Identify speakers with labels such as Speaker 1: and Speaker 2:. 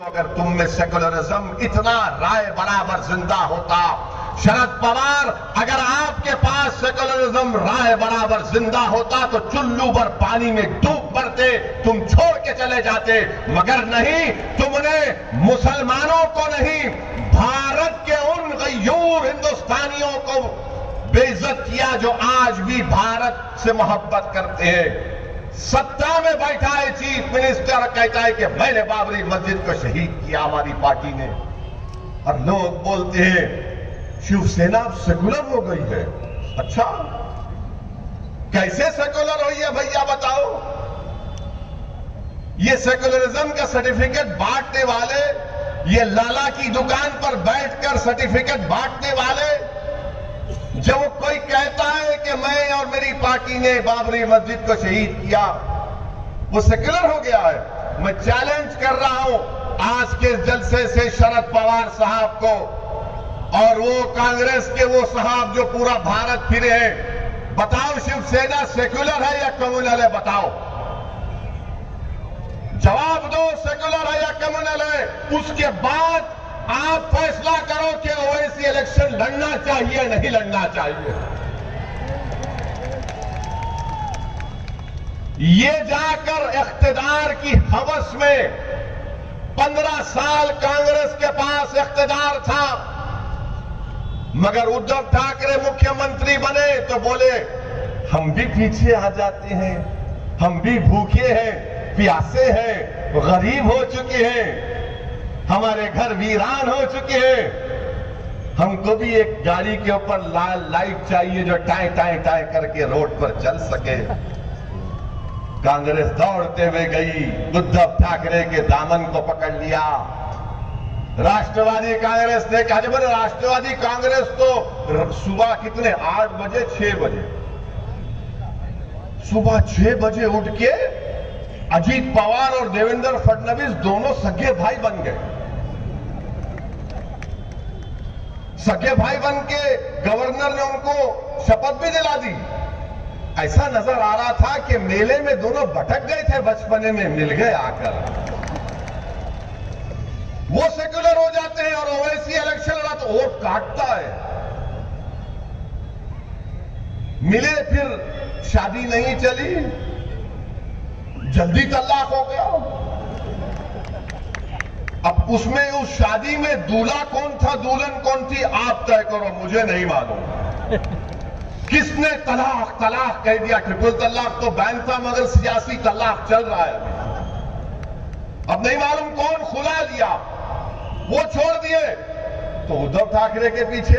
Speaker 1: अगर तुम में सेकुलरिज्म इतना राय बराबर ज़िंदा होता, शरद पवार, अगर आपके पास सेकुलरिज्म राय बराबर ज़िंदा होता तो चुल्लू भर पानी में डूब पड़ते, तुम छोड़ के चले जाते। मगर नहीं, तुमने मुसलमानों को नहीं, भारत के उन गयूर हिंदुस्तानियों को बेइज्जत किया जो आज भी भारत से मोहब्बत करते हैं। सत्ता में बैठा है चीफ मिनिस्टर, कहता है कि मैंने बाबरी मस्जिद को शहीद किया, हमारी पार्टी ने। और लोग बोलते हैं, शिवसेना सेकुलर हो गई है। अच्छा कैसे सेकुलर हुई है भैया बताओ? ये सेकुलरिज्म का सर्टिफिकेट बांटने वाले, ये लाला की दुकान पर बैठकर सर्टिफिकेट बांटने वाले, जब कोई कहता है पार्टी ने बाबरी मस्जिद को शहीद किया। वो सेक्युलर हो गया है। मैं चैलेंज कर रहा हूँ आज के जलसे से शरद पवार साहब को। और वो कांग्रेस के वो साहब जो पूरा भारत फिरे हैं। बताओ शिवसेना सेक्युलर है या कम्युनल है, बताओ। जवाब दो सेक्युलर है या कम्युनल है। उसके बाद आप फैसला करो कि ओवैसी इलेक्शन लड़ना चाहिए नहीं लड़ना चाहिए। ये जाकर इख्तदार की हवस में पंद्रह साल कांग्रेस के पास इख्तदार था। मगर उद्धव ठाकरे मुख्यमंत्री बने तो बोले, हम भी पीछे आ जाते हैं, हम भी भूखे हैं, प्यासे हैं, गरीब हो चुके हैं, हमारे घर वीरान हो चुके हैं। हमको भी एक गाड़ी के ऊपर लाल लाइट चाहिए जो टाए टाए टाए करके रोड पर चल सके। कांग्रेस दौड़ते हुए गई, उद्धव ठाकरे के दामन को पकड़ लिया। राष्ट्रवादी कांग्रेस ने कहा बोले राष्ट्रवादी कांग्रेस तो सुबह कितने? आठ बजे, छह बजे। सुबह छह बजे उठ के अजीत पवार और देवेंद्र फडणवीस दोनों सगे भाई बन गए। सगे भाई बन के गवर्नर ने उनको शपथ भी दिला दी। ऐसा नज़र आ रहा था कि मेले में दोनों भटक गए थे, बचपने में मिल गए आकर। वो सेक्युलर हो जाते हैं और ओवैसी इलेक्शन लड़ा तो वोट काटता है। मिले फिर शादी नहीं चली। जल्दी तलाक हो गया। अब उसमें, उस शादी में दूल्हा कौन था, दुल्हन कौन थी, आप तय करो, मुझे नहीं मालूम। किसने तलाक तलाक कह दिया? ट्रिपल तलाक तो बैन था मगर सियासी तलाक चल रहा है। अब नहीं मालूम कौन खुला दिया। वो छोड़ दिए। तो उद्धव ठाकरे के पीछे